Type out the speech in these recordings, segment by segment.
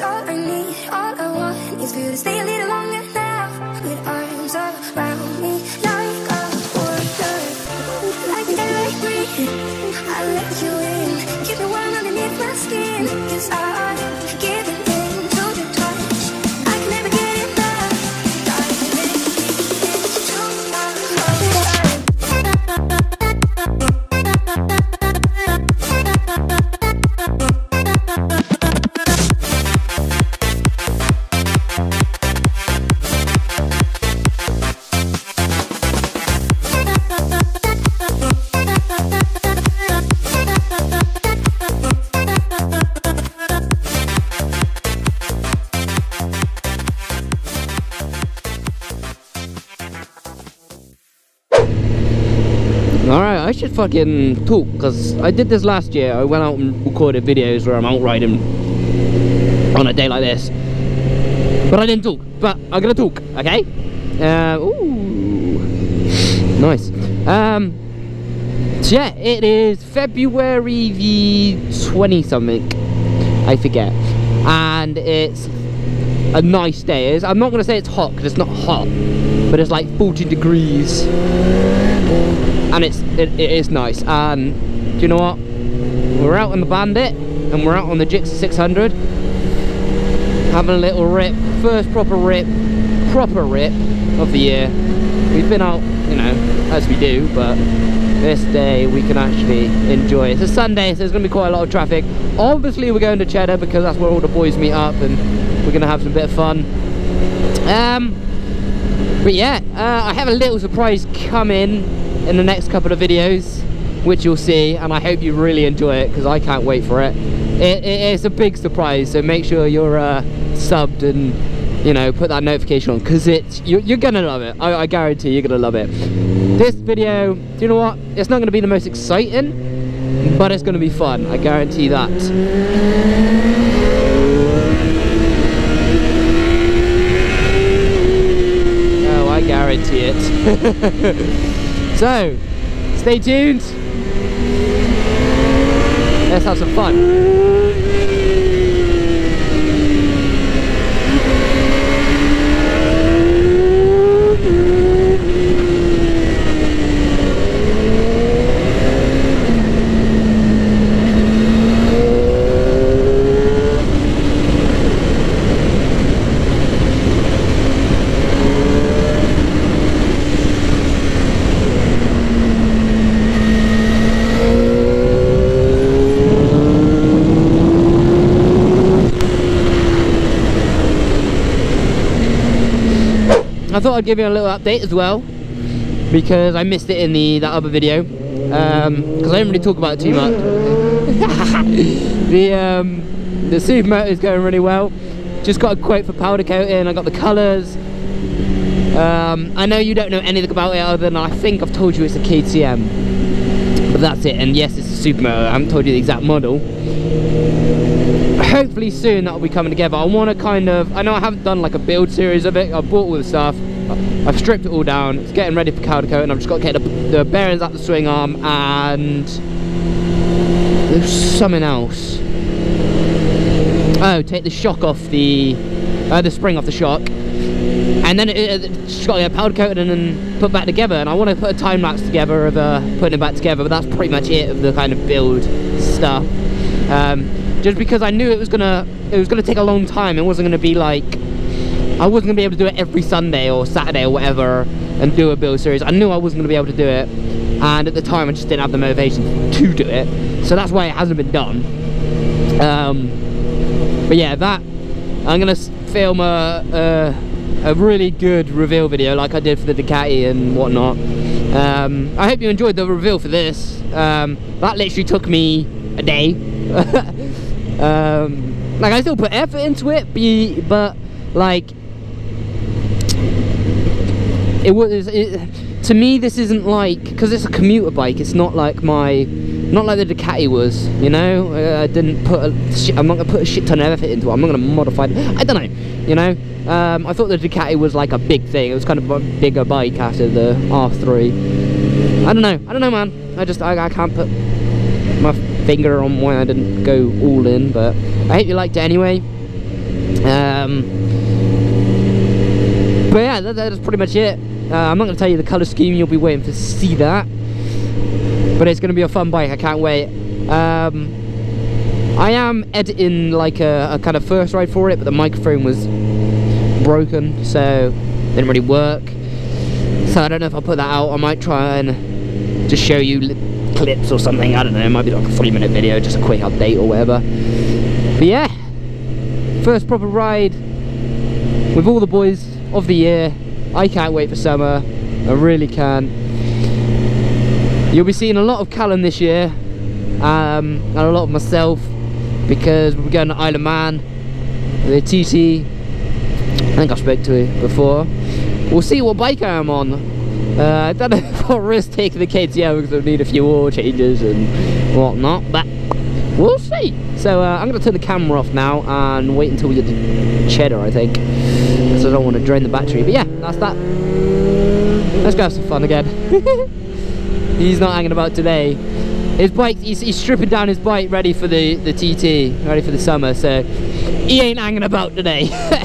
all I need. All I want is for you to stay fucking talk, because I did this last year. I went out and recorded videos where I'm out riding on a day like this. But I didn't talk. But I'm gonna talk, okay? Uh, ooh. Nice. Um, so yeah, it is February the 20 something. I forget. And it's a nice day. It's, I'm not gonna say it's hot, because it's not hot. But it's like 40 degrees and it's it, it is nice. And do you know what? We're out on the bandit and we're out on the Gixxer 600 having a little rip first proper rip proper rip of the year. We've been out you know as we do but this day we can actually enjoy it's a Sunday so there's gonna be quite a lot of traffic. Obviously we're going to Cheddar because that's where all the boys meet up and we're gonna have some bit of fun. Um but yeah uh, I have a little surprise coming in the next couple of videos which you'll see and I hope you really enjoy it because I can't wait for it. it. It's a big surprise so make sure you're uh, subbed and you know put that notification on because it's you're, you're, gonna love it I, I guarantee you're gonna love it. This video do you know what it's not gonna be the most exciting but it's gonna be fun I guarantee that. Oh, I guarantee it. so, stay tuned. Let's have some fun. Thought I'd give you a little update as well because I missed it in the that other video because I didn't really talk about it too much. the um, the supermoto is going really well. Just got a quote for powder coating. I got the colours. Um, I know you don't know anything about it other than I think I've told you it's a KTM, that's it. And yes, it's a supermoto. I haven't told you the exact model. Hopefully soon that'll be coming together. I want to kind of. I know I haven't done like a build series of it. I've bought all the stuff. I've stripped it all down. It's getting ready for powder and I've just got to get the, the bearings out the swing arm and there's something else. Oh, take the shock off the uh, the spring off the shock, and then it, it, it's got to get powder coated and then put back together. And I want to put a time lapse together of uh, putting it back together, but that's pretty much it of the kind of build stuff. Um, just because I knew it was gonna it was gonna take a long time. It wasn't gonna be like I wasn't gonna be able to do it every Sunday or Saturday or whatever and do a build series. I knew I wasn't gonna be able to do it, and at the time I just didn't have the motivation to do it. So that's why it hasn't been done. Um, but yeah, that I'm gonna film a, a, a really good reveal video like I did for the Ducati and whatnot. Um, I hope you enjoyed the reveal for this. Um, that literally took me a day. um, like I still put effort into it, but like it was it, to me this isn't like because it's a commuter bike it's not like my not like the Ducati was you know? Uh, I didn't put a shit, I'm not gonna put a shit ton of effort into it. I'm not gonna modify it. I don't know you know? Um, I thought the Ducati was like a big thing. It was kind of a bigger bike after the R3 I don't know I don't know man. I just I, I can't put my finger on why I didn't go all in, but I hope you liked it anyway. Um, but yeah, that, that's pretty much it. Uh, I'm not going to tell you the colour scheme, you'll be waiting to see that. But it's going to be a fun bike, I can't wait. Um, I am editing like a, a, kind of first ride for it, but the microphone was broken, so didn't really work. So I don't know if I'll put that out. I might try and just show you clips or something. I don't know. It might be like a three minute video, just a quick update or whatever. But yeah, first proper ride with all the boys of the year. I can't wait for summer. I really can. You'll be seeing a lot of Callum this year, um, and a lot of myself because we're going to Isle of Man, the TT. I think I spoke to it before. We'll see what bike I am on. Uh, I don't know if I'll risk taking the kids, yeah, because I need a few oil changes and whatnot, but we'll see. So uh, I'm going to turn the camera off now and wait until we get to Cheddar, I think. Because I don't want to drain the battery. But yeah, that's that. Let's go have some fun again. he's not hanging about today. His bike, he's, he's, stripping down his bike ready for the, the TT, ready for the summer, so he ain't hanging about today.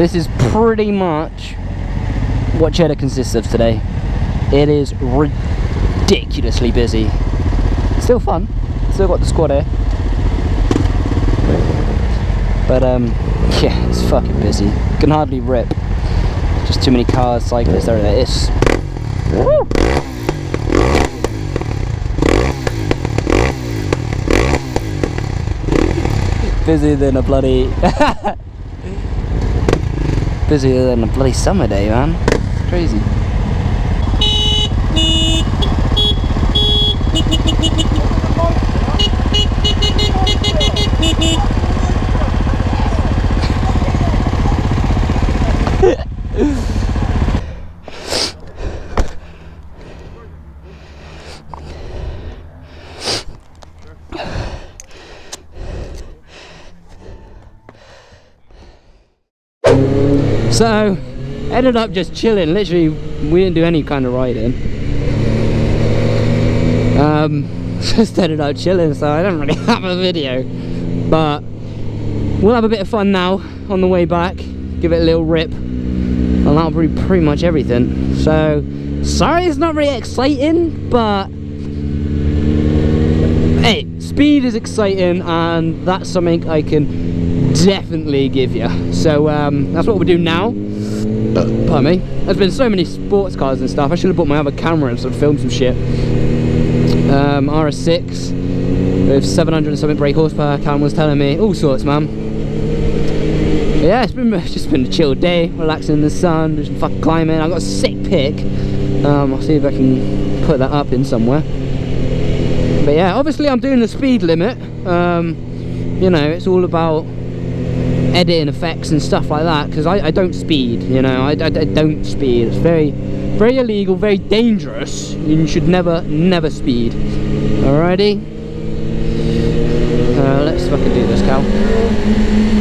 This is pretty much what Cheddar consists of today. It is ridiculously busy. Still fun. Still got the squad here. But um, yeah, it's fucking busy. Can hardly rip. Just too many cars, cyclists, everything. It's woo! busier than a bloody busier than a bloody summer day, man. Crazy. So, ended up just chilling. Literally, we didn't do any kind of riding. Um, just ended up chilling, so I don't really have a video. But we'll have a bit of fun now on the way back. Give it a little rip. And that'll be pretty much everything. So, sorry it's not really exciting, but Hey, speed is exciting and that's something I can definitely give you. So um, that's what we're doing now. Pardon me. There's been so many sports cars and stuff. I should have bought my other camera and sort of filmed some shit. Um, RS6 with 700 and something brake horsepower. Cam was telling me all sorts, man. But yeah, it's been it's just been a chill day, relaxing in the sun, some fucking climbing. I got a sick pic. Um, I'll see if I can put that up in somewhere. But yeah, obviously I'm doing the speed limit. Um, you know, it's all about editing effects and stuff like that because I, I, don't speed you know I, I, I, don't speed. It's very very illegal very dangerous you should never never speed. Alrighty? Uh, let's fucking do this cow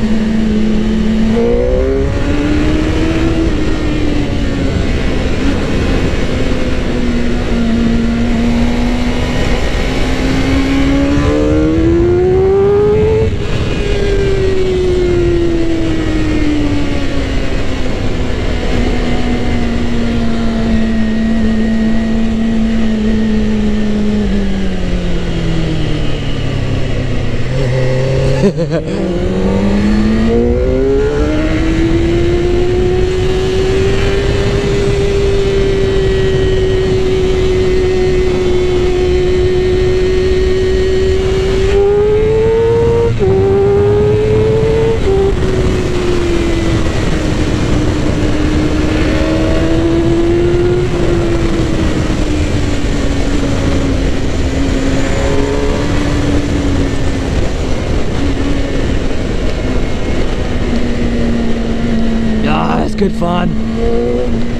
good fun.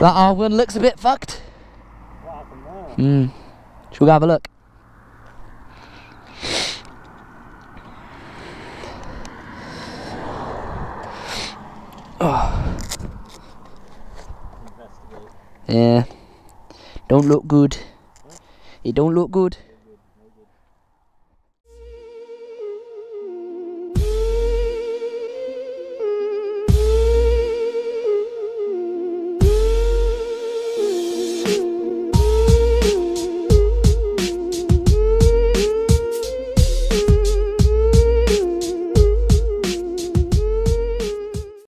That R one looks a bit fucked. Hmm. Should we have a look? Oh. Yeah. Don't look good. It don't look good.